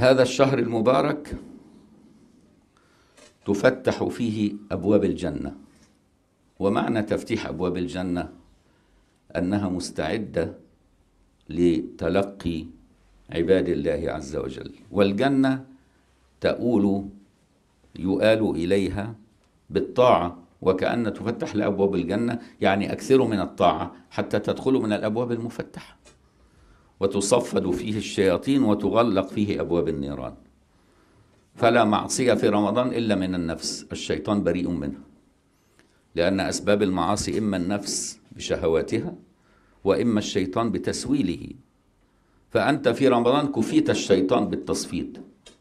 هذا الشهر المبارك تفتح فيه أبواب الجنة. ومعنى تفتيح أبواب الجنة أنها مستعدة لتلقي عباد الله عز وجل. والجنة تؤول يؤال إليها بالطاعة وكأن تفتح لأبواب الجنة يعني أكثروا من الطاعة حتى تدخلوا من الأبواب المفتحة. وتصفد فيه الشياطين وتغلق فيه أبواب النيران. فلا معصية في رمضان إلا من النفس الشيطان بريء منها. لأن أسباب المعاصي إما النفس بشهواتها وإما الشيطان بتسويله. فأنت في رمضان كفيت الشيطان بالتصفيد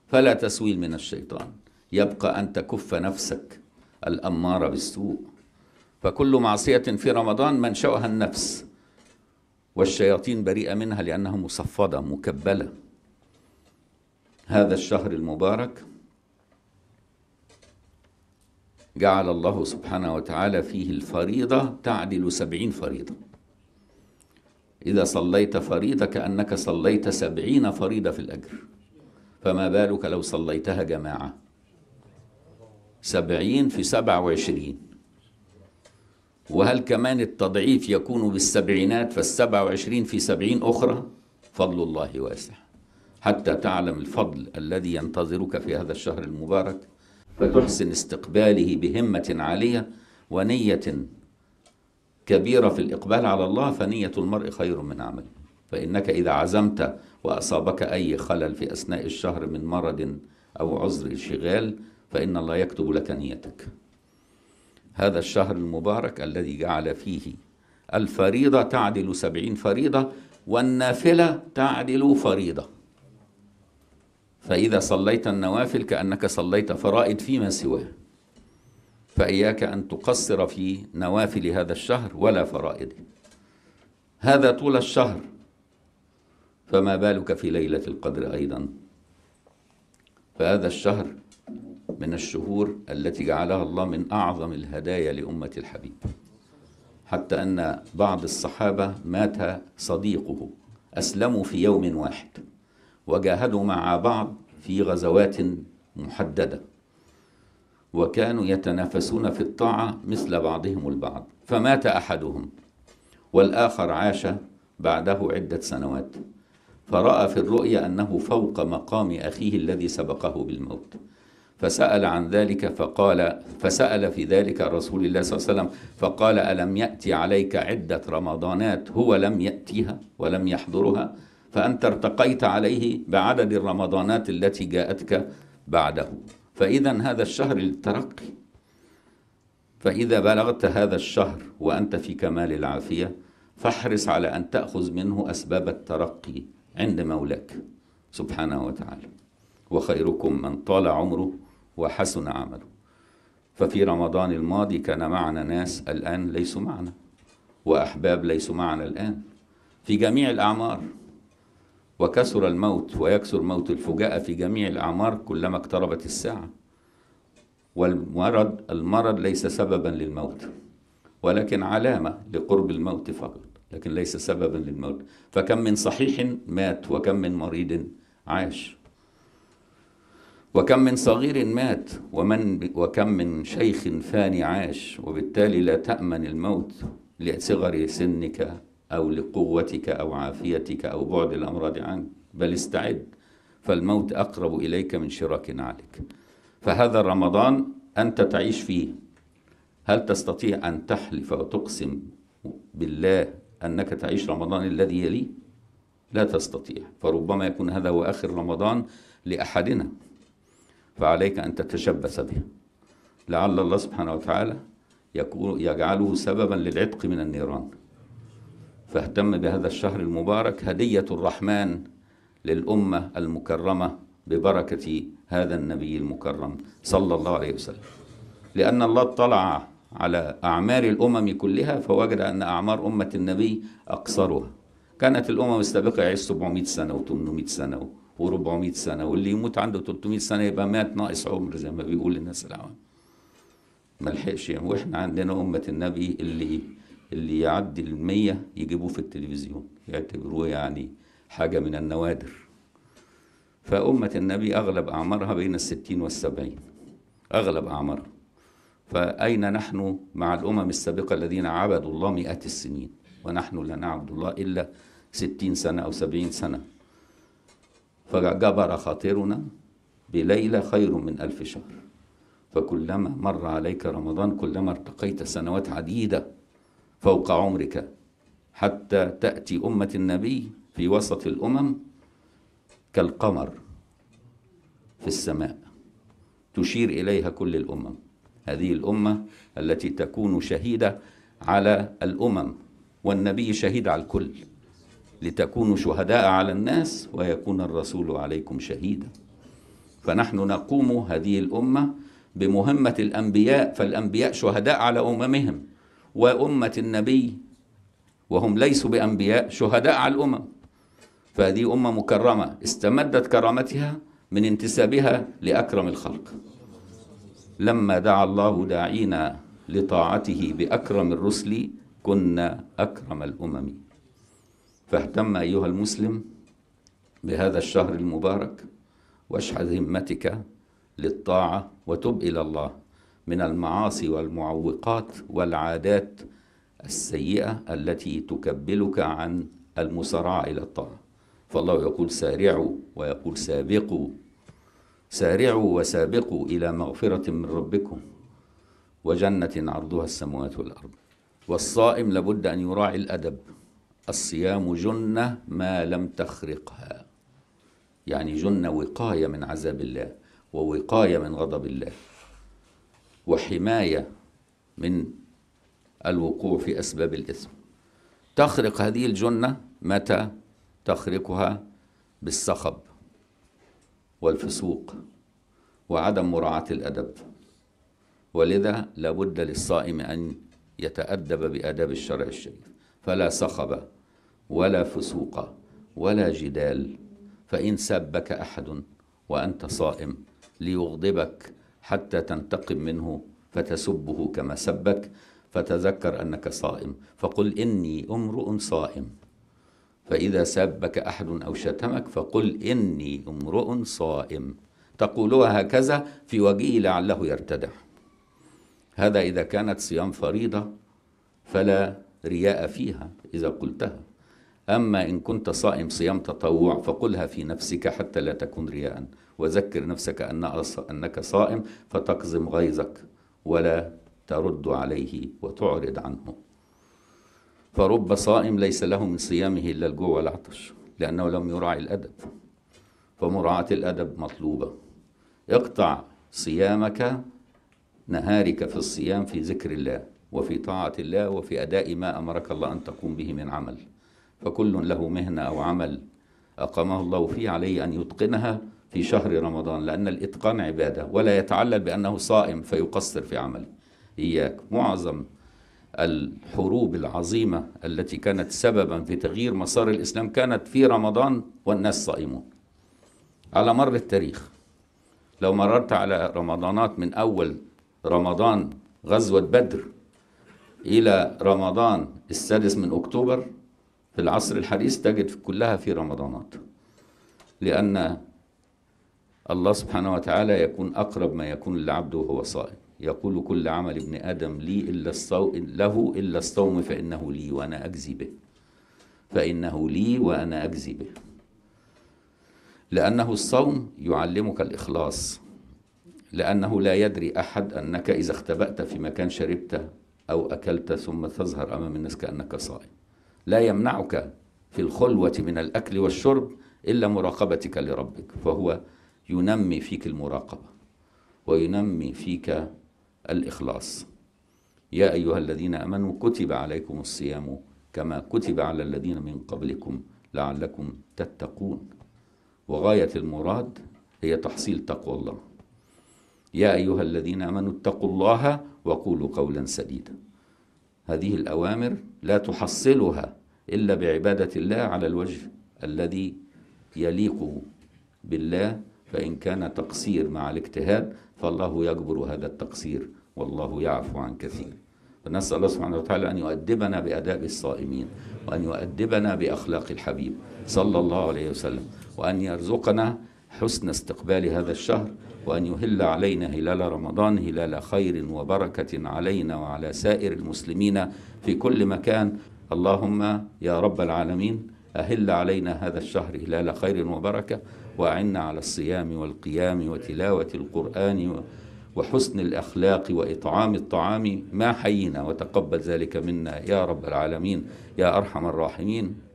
فلا تسويل من الشيطان. يبقى أن تكف نفسك الأمارة بالسوء. فكل معصية في رمضان منشأها النفس. والشياطين بريئة منها لأنها مصفدة مكبلة. هذا الشهر المبارك جعل الله سبحانه وتعالى فيه الفريضة تعدل سبعين فريضة. إذا صليت فريضة كأنك صليت سبعين فريضة في الأجر. فما بالك لو صليتها جماعة؟ سبعين في سبعة وعشرين. وهل كمان التضعيف يكون بالسبعينات فالسبعة وعشرين في سبعين أخرى؟ فضل الله واسع. حتى تعلم الفضل الذي ينتظرك في هذا الشهر المبارك فتحسن استقباله بهمة عالية ونية كبيرة في الإقبال على الله فنية المرء خير من عمله فإنك إذا عزمت وأصابك أي خلل في أثناء الشهر من مرض أو عذر شغال فإن الله يكتب لك نيتك. هذا الشهر المبارك الذي جعل فيه الفريضة تعدل سبعين فريضة والنافلة تعدل فريضة. فإذا صليت النوافل كأنك صليت فرائض فيما سواه. فإياك أن تقصر في نوافل هذا الشهر ولا فرائضه هذا طول الشهر. فما بالك في ليلة القدر أيضا؟ فهذا الشهر من الشهور التي جعلها الله من أعظم الهدايا لأمة الحبيب. حتى أن بعض الصحابة مات صديقه أسلموا في يوم واحد وجاهدوا مع بعض في غزوات محددة وكانوا يتنافسون في الطاعة مثل بعضهم البعض. فمات أحدهم والآخر عاش بعده عدة سنوات. فرأى في الرؤيا أنه فوق مقام أخيه الذي سبقه بالموت. فسأل عن ذلك فقال فسأل في ذلك رسول الله صلى الله عليه وسلم فقال ألم يأتي عليك عدة رمضانات هو لم يأتيها ولم يحضرها؟ فأنت ارتقيت عليه بعدد الرمضانات التي جاءتك بعده. فإذا هذا الشهر للترقي فإذا بلغت هذا الشهر وأنت في كمال العافية فاحرص على أن تأخذ منه أسباب الترقي عند مولاك سبحانه وتعالى. وخيركم من طال عمره وحسن عمله. ففي رمضان الماضي كان معنا ناس الآن ليسوا معنا وأحباب ليسوا معنا الآن. في جميع الأعمار وكثر الموت ويكثر موت الفجاءة في جميع الأعمار كلما اقتربت الساعة. والمرض المرض ليس سببا للموت ولكن علامة لقرب الموت فقط لكن ليس سببا للموت. فكم من صحيح مات وكم من مريض عاش. وكم من صغير مات ومن وكم من شيخ فاني عاش وبالتالي لا تأمن الموت لصغر سنك أو لقوتك أو عافيتك أو بعد الأمراض عنك بل استعد فالموت أقرب إليك من شراك عليك فهذا رمضان أنت تعيش فيه. هل تستطيع أن تحلف وتقسم بالله أنك تعيش رمضان الذي يليه؟ لا تستطيع. فربما يكون هذا هو آخر رمضان لأحدنا. فعليك أن تتشبث به لعل الله سبحانه وتعالى يكون يجعله سببا للعتق من النيران. فاهتم بهذا الشهر المبارك هدية الرحمن للأمة المكرمة ببركة هذا النبي المكرم صلى الله عليه وسلم. لأن الله اطلع على أعمار الأمم كلها فوجد أن أعمار أمة النبي أقصرها. كانت الأمم السابقة يعيش 700 سنة و800 سنة و400 سنة واللي يموت عنده 300 سنة يبقى مات ناقص عمر زي ما بيقول الناس العوام. ما لحقش وإحنا عندنا أمة النبي اللي اللي يعدي المية يجيبوه في التلفزيون يعتبروه يعني حاجة من النوادر. فأمة النبي أغلب أعمارها بين الستين والسبعين أغلب أعمارها. فأين نحن مع الأمم السابقة الذين عبدوا الله مئات السنين؟ ونحن لا نعبد الله إلا ستين سنة أو سبعين سنة. فجبر خاطرنا بليلة خير من ألف شهر. فكلما مر عليك رمضان كلما ارتقيت سنوات عديدة فوق عمرك حتى تأتي أمة النبي في وسط الأمم كالقمر في السماء. تشير إليها كل الأمم. هذه الأمة التي تكون شهيدة على الأمم والنبي شهيد على الكل. لتكونوا شهداء على الناس ويكون الرسول عليكم شهيدا. فنحن نقوم هذه الأمة بمهمة الأنبياء فالأنبياء شهداء على أممهم. وأمة النبي وهم ليسوا بأنبياء شهداء على الأمم. فهذه أمة مكرمة استمدت كرامتها من انتسابها لأكرم الخلق. لما دعا الله داعينا لطاعته بأكرم الرسل كنا أكرم الأمم. فاهتم أيها المسلم بهذا الشهر المبارك واشحذ همتك للطاعة وتب إلى الله. من المعاصي والمعوقات والعادات السيئة التي تكبلك عن المسارعة إلى الطاعة. فالله يقول سارعوا ويقول سابقوا. سارعوا وسابقوا إلى مغفرة من ربكم وجنة عرضها السماوات والأرض. والصائم لابد أن يراعي الأدب. الصيام جنة ما لم تخرقها. يعني جنة وقاية من عذاب الله ووقاية من غضب الله وحماية من الوقوع في أسباب الإثم. تخرق هذه الجنة متى؟ تخرقها بالصخب والفسوق وعدم مراعاة الأدب. ولذا لابد للصائم أن يتأدب بآداب الشرع الشريف. فلا صخب ولا فسوق ولا جدال فإن سبك أحد وأنت صائم ليغضبك حتى تنتقم منه فتسبه كما سبك فتذكر أنك صائم فقل إني امرؤ صائم. فإذا سبك أحد أو شتمك فقل إني امرؤ صائم. تقولها هكذا في وجهه لعله يرتدع. هذا إذا كانت صيام فريضة فلا رياء فيها إذا قلتها. أما إن كنت صائم صيام تطوع فقلها في نفسك حتى لا تكون رياء. وذكر نفسك أن أنك صائم فتقزم غيظك ولا ترد عليه وتعرض عنه. فرب صائم ليس له من صيامه إلا الجوع والعطش لأنه لم يراعي الأدب. فمراعاة الأدب مطلوبة. اقطع صيامك نهارك في الصيام في ذكر الله وفي طاعة الله وفي أداء ما أمرك الله أن تقوم به من عمل. فكل له مهنة أو عمل أقامه الله فيه عليه أن يتقنها في شهر رمضان لأن الإتقان عبادة ولا يتعلل بأنه صائم فيقصر في عمله. إياك. معظم الحروب العظيمة التي كانت سببا في تغيير مسار الإسلام كانت في رمضان والناس صائمون. على مر التاريخ لو مررت على رمضانات من أول رمضان غزوة بدر إلى رمضان السادس من أكتوبر في العصر الحديث تجد كلها في رمضانات لأن الله سبحانه وتعالى يكون أقرب ما يكون للعبد وهو صائم. يقول كل عمل ابن آدم لي إلا الصوم له إلا الصوم فإنه لي وأنا أجزي به. فإنه لي وأنا أجزي به. لأنه الصوم يعلمك الإخلاص. لأنه لا يدري أحد أنك إذا اختبأت في مكان شربت أو أكلت ثم تظهر أمام الناس كأنك صائم. لا يمنعك في الخلوة من الأكل والشرب إلا مراقبتك لربك فهو ينمي فيك المراقبة وينمي فيك الإخلاص. يا أيها الذين آمنوا كتب عليكم الصيام كما كتب على الذين من قبلكم لعلكم تتقون. وغاية المراد هي تحصيل تقوى الله. يا أيها الذين آمنوا اتقوا الله وقولوا قولا سديدا. هذه الأوامر لا تحصلها إلا بعبادة الله على الوجه الذي يليق بالله فإن كان تقصير مع الاجتهاد فالله يجبر هذا التقصير والله يعفو عن كثير. فنسأل الله سبحانه وتعالى أن يؤدبنا بأداب الصائمين وأن يؤدبنا بأخلاق الحبيب صلى الله عليه وسلم وأن يرزقنا حسن استقبال هذا الشهر وأن يهل علينا هلال رمضان هلال خير وبركة علينا وعلى سائر المسلمين في كل مكان. اللهم يا رب العالمين أهل علينا هذا الشهر هلال خير وبركة وأعنا على الصيام والقيام وتلاوة القرآن وحسن الأخلاق وإطعام الطعام. ما حيينا وتقبل ذلك منا يا رب العالمين يا أرحم الراحمين.